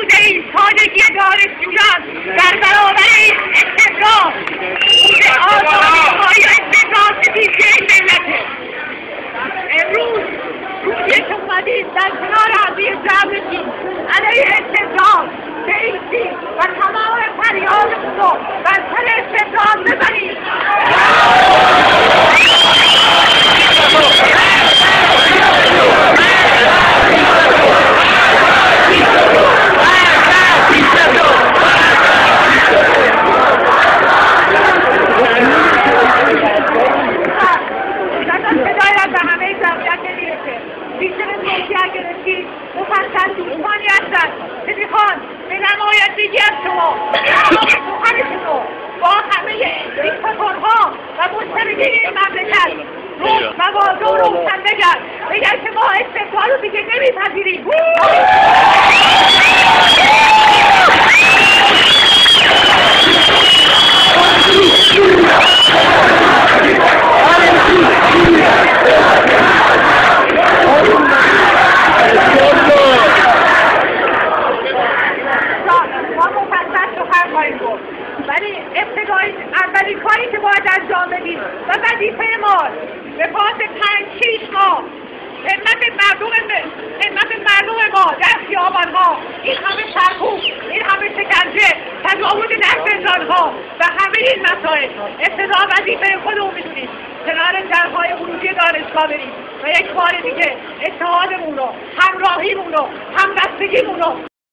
روز این تازگی دانشجویان در برابر این استبداد روز آزادی های استبداد ستیزی این ملته امروز روزی که اومدید در کنار همدیگه جمع بشید علیه استبداد بایستید و تمام فریادتون بر سر استبداد بزنید می‌رسه بیشتر توصیه گرفتید مفصل دوستانی هستن. که می‌خوان به نمایندگی از شما. سخنشون رو با همه دیکتاتورها و مشترکین این مملکت رو مواضع رو بگن بگن که ما استقبال رو دیگه نمیپذیریم. ابتدایی اولین کاری که باید انجام بدیم و وظیفه ما به پاس پنج شیش ماه خدمت مردم خدمت مردم ما در خیابانها. این همه سرکوب این همه شکنجه تجاوز در زندانها و همه این مسائل. ابتدا وظیفه خودمون می‌دونیم. کنار درهای ورودی دانشگاه بریم. و یک بار دیگه اتحادمون رو همراهیمون رو همبستگیمون رو